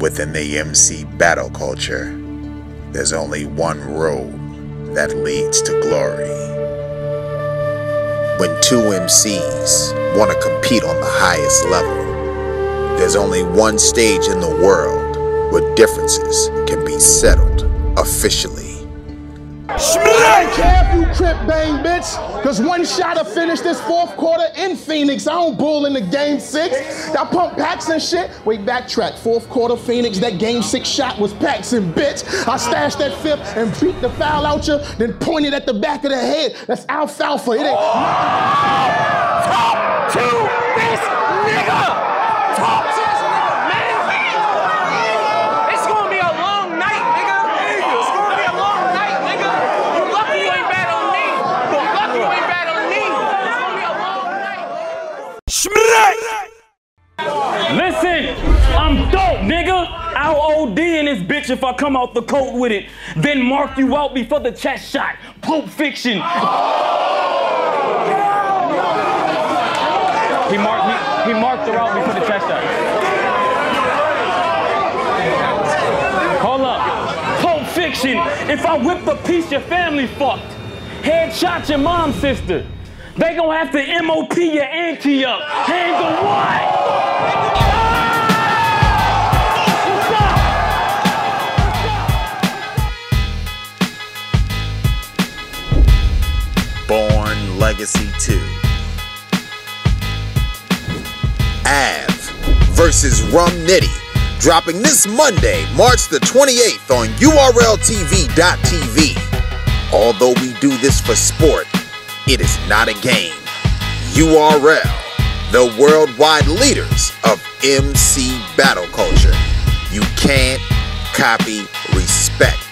Within the MC battle culture, there's only one road that leads to glory. When two MCs want to compete on the highest level, there's only one stage in the world where differences can be settled officially. I don't care if you crip bang, bitch. Cause one shot to finish this fourth quarter in Phoenix. I don't bull in the game six. Y'all pump packs and shit. Wait, backtrack. Fourth quarter Phoenix, that game six shot was packs and bitch. I stashed that fifth and beat the foul out you, then pointed at the back of the head. That's alfalfa. It ain't. Talk to this nigga! Talk to this nigga, man! It's gonna be a long night, nigga! It's gonna be a long night, nigga! You lucky you ain't bad on me! You lucky you ain't bad on me! It's gonna be a long night! Listen, I'm dope, nigga. I'll OD in this bitch if I come out the coat with it. Then mark you out before the chest shot. Pulp Fiction. He marked he, he marked her out before the chest shot. Hold up. Pulp Fiction. If I whip a piece, your family fucked. Headshot your mom's sister. They gonna have to MOP your auntie up. Handle what? Born Legacy 2. AVE versus Rum Nitty, dropping this Monday, March the 28th on URLTV.tv. Although we do this for sport, it is not a game. URL, the worldwide leaders of MC battle culture. You can't copy, respect